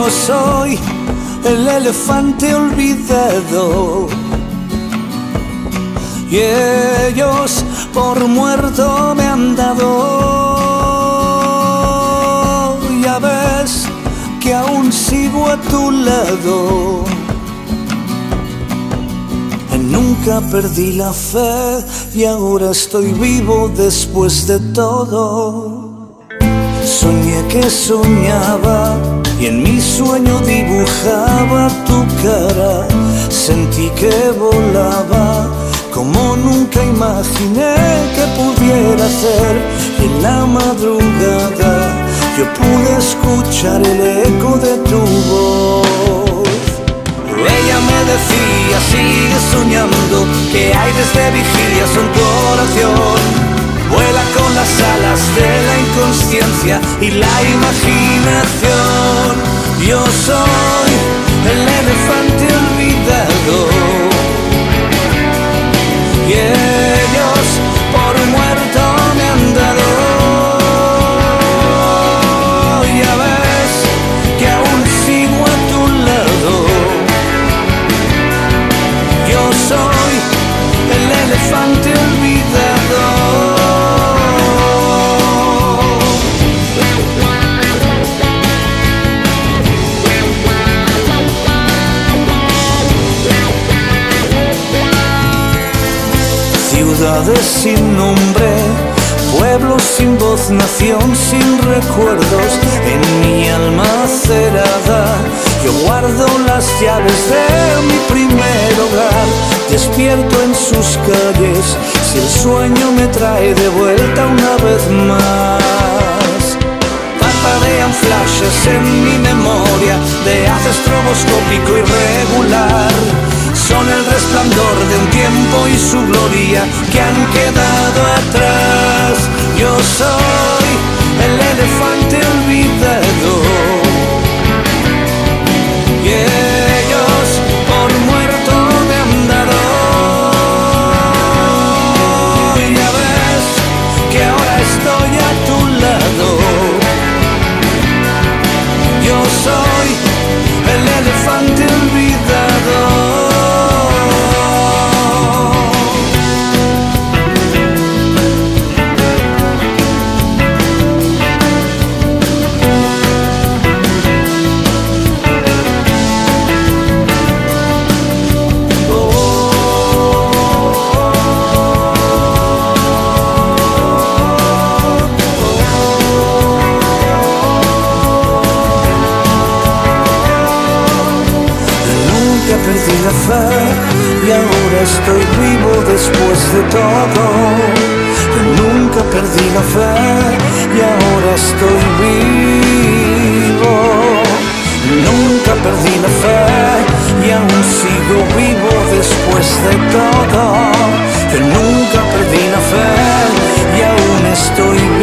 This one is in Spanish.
Yo soy el elefante olvidado. Y ellos por muerto me han dado. Ya ves que aún sigo a tu lado. Nunca perdí la fe y ahora estoy vivo después de todo. Soñé que soñaba y en mi sueño dibujaba tu cara. Sentí que volaba como nunca imaginé que pudiera hacer. Y en la madrugada yo pude escuchar el eco de tu voz. Ella me decía, sigue soñando, que hay desde vigilias en tu oración. Vuela con las alas de la inconsciencia y la imaginación. Yo soy Ciudades sin nombre, pueblos sin voz, nación sin recuerdos, en mi alma cerrada. Yo guardo las llaves de mi primer hogar, despierto en sus calles, si el sueño me trae de vuelta una vez más. Parpadean flashes en mi memoria de haz estroboscópico irregular. Son el resplandor de un tiempo y su gloria que han quedado atrás. Yo soy el elefante estoy vivo después de todo. Nunca perdí la fe y ahora estoy vivo. Nunca perdí la fe y aún sigo vivo después de todo. Nunca perdí la fe y aún estoy vivo.